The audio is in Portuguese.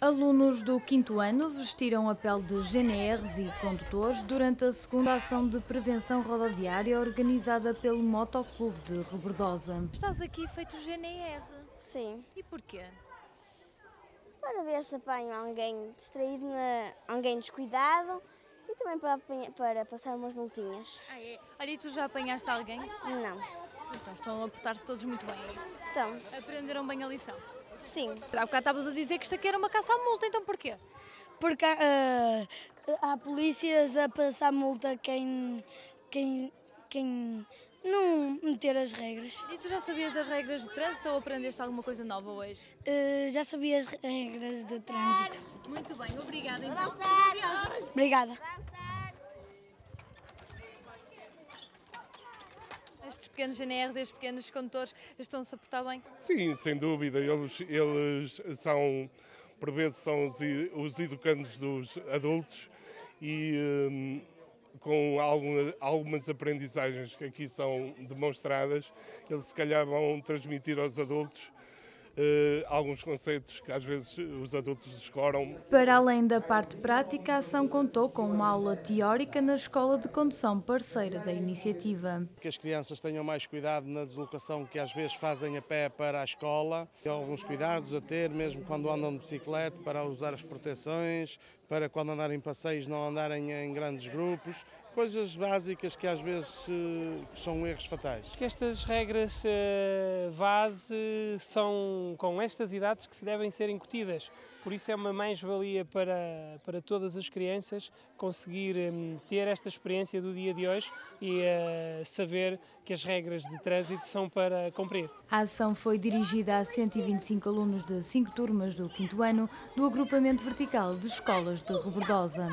Alunos do quinto ano vestiram a pele de GNRs e condutores durante a segunda ação de prevenção rodoviária organizada pelo Motoclube de Rebordosa. Estás aqui feito GNR. Sim, E porquê? para ver se apanho alguém distraído, alguém descuidado e também para, apanha- para passar umas multinhas. Ah, é? Olha, e tu já apanhaste alguém? Não. Então estão a portar-se todos muito bem, é? Então, Aprenderam bem a lição. sim, Há bocado estavas a dizer que isto aqui era uma caça à multa, então porquê? Porque há, ah, há polícias a passar multa quem, quem, quem não meter as regras. E tu já sabias as regras de trânsito ou aprendeste alguma coisa nova hoje? Ah, já sabia as regras de trânsito. Muito bem, obrigada então. Obrigada. Estes pequenos GNRs, estes pequenos condutores estão-se a portar bem? Sim, sem dúvida. Eles, eles são, por vezes, são os, os educandos dos adultos e hum, com alguma- algumas aprendizagens que aqui são demonstradas, eles se calhar vão transmitir aos adultos alguns conceitos que às vezes os adultos descoram, Para além da parte prática, a ação contou com uma aula teórica na Escola de Condução parceira da iniciativa. que as crianças tenham mais cuidado na deslocação que às vezes fazem a pé para a escola, Tem alguns cuidados a ter, mesmo quando andam de bicicleta, para usar as proteções, para quando andarem em passeios não andarem em grandes grupos, coisas básicas que às vezes eh, são erros fatais. que estas regras eh, VAS eh, são com estas idades que se devem ser incutidas. Por isso é uma mais-valia para, para todas as crianças conseguir hum, ter esta experiência do dia de hoje e eh, saber que as regras de trânsito são para cumprir. A ação foi dirigida a 125 alunos de cinco turmas do quinto ano do agrupamento vertical de escolas de Rebordosa.